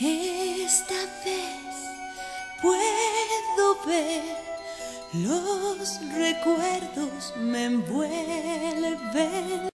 Esta vez puedo ver los recuerdos me envuelven.